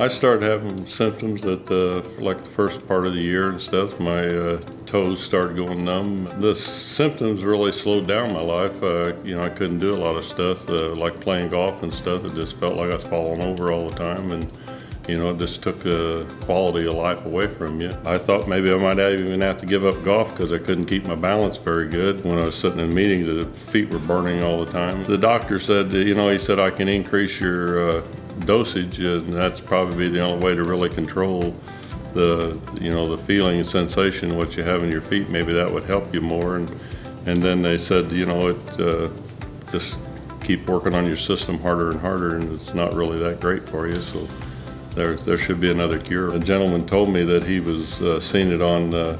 I started having symptoms at the, like the first part of the year and stuff. My uh, toes started going numb. The symptoms really slowed down my life. Uh, you know, I couldn't do a lot of stuff, uh, like playing golf and stuff. It just felt like I was falling over all the time. And you know, it just took the quality of life away from you. I thought maybe I might even have to give up golf because I couldn't keep my balance very good. When I was sitting in meetings, the feet were burning all the time. The doctor said, you know, he said, I can increase your uh, dosage, and that's probably the only way to really control the, you know, the feeling and sensation what you have in your feet. Maybe that would help you more. And, and then they said, you know, it uh, just keep working on your system harder and harder, and it's not really that great for you. So there, there should be another cure. A gentleman told me that he was uh, seeing it on the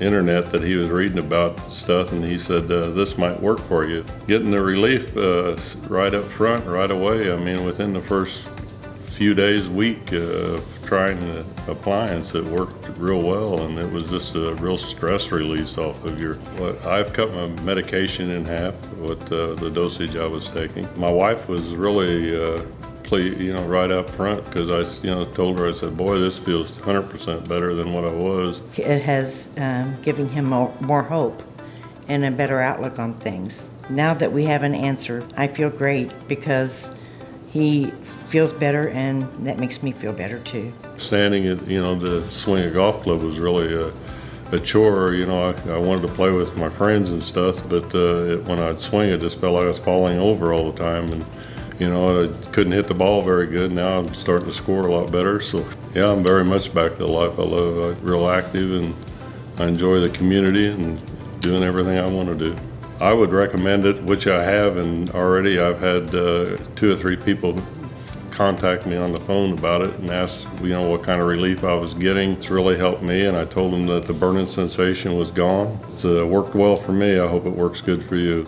internet that he was reading about stuff, and he said uh, this might work for you. Getting the relief uh, right up front, right away. I mean, within the first few days, week, uh, trying the appliance, it worked real well, and it was just a real stress release off of your. I've cut my medication in half with uh, the dosage I was taking. My wife was really uh, you know, right up front because I, you know, told her I said, "Boy, this feels 100% better than what I was." It has um, given him more, more hope and a better outlook on things. Now that we have an answer, I feel great because he feels better, and that makes me feel better too. Standing at, you know, the swing a golf club was really a, a chore. You know, I, I, wanted to play with my friends and stuff, but uh, it, when I'd swing, it just felt like I was falling over all the time. And you know, I couldn't hit the ball very good. Now I'm starting to score a lot better. So, yeah, I'm very much back to the life I love. I'm real active and I enjoy the community and doing everything I want to do. I would recommend it, which I have, and already I've had uh, two or three people contact me on the phone about it and ask, you know, what kind of relief I was getting. It's really helped me, and I told them that the burning sensation was gone. It's uh, worked well for me. I hope it works good for you.